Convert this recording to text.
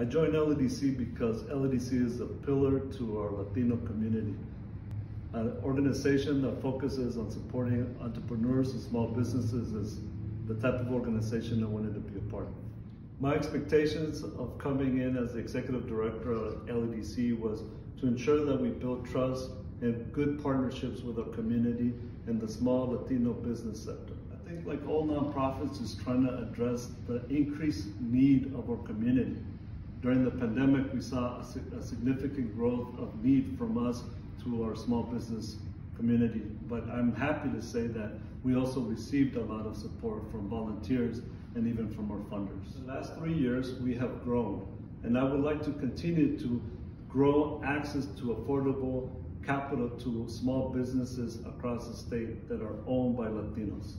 I joined LEDC because LEDC is a pillar to our Latino community. An organization that focuses on supporting entrepreneurs and small businesses is the type of organization I wanted to be a part of. My expectations of coming in as the executive director of LEDC was to ensure that we build trust and good partnerships with our community and the small Latino business sector. I think like all nonprofits is trying to address the increased need of our community. During the pandemic, we saw a, a significant growth of need from us to our small business community. But I'm happy to say that we also received a lot of support from volunteers and even from our funders. The last three years, we have grown, and I would like to continue to grow access to affordable capital to small businesses across the state that are owned by Latinos.